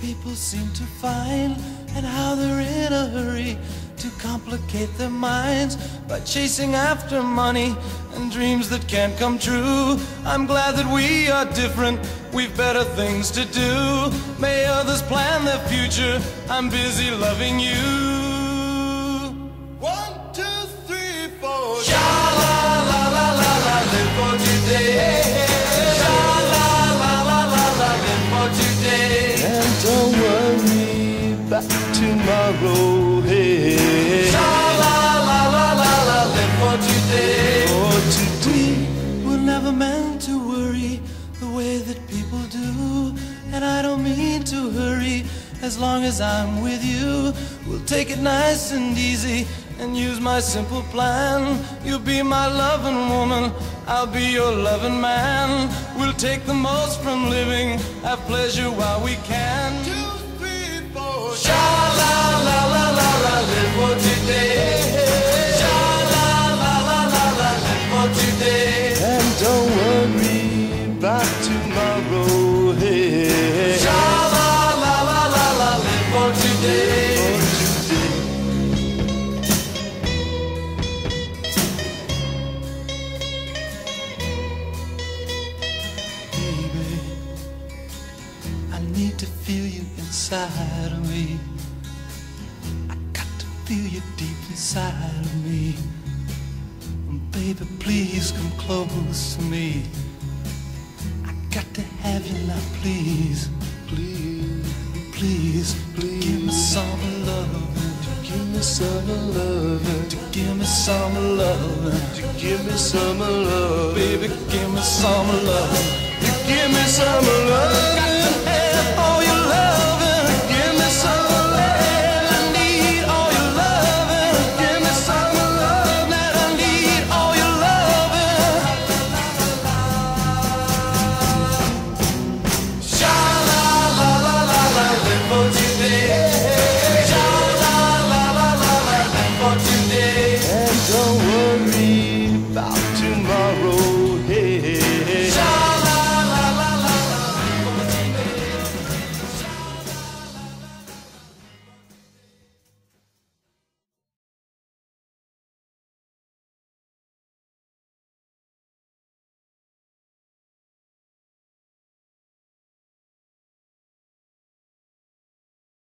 people seem to find and how they're in a hurry to complicate their minds by chasing after money and dreams that can't come true. I'm glad that we are different, we've better things to do. May others plan their future, I'm busy loving you. Tomorrow. Hey, Sha la la la la la, live for today. for today. We're never meant to worry the way that people do. And I don't mean to hurry as long as I'm with you. We'll take it nice and easy and use my simple plan. You'll be my loving woman, I'll be your loving man. We'll take the most from living, have pleasure while we can. Need to feel you inside of me. I got to feel you deep inside of me. Oh, baby, please come close to me. I got to have you now, please. Please, Please, Please. give me some love. give me some loving. Give me some love. Give me some love. Baby, give me some love. Give me some love.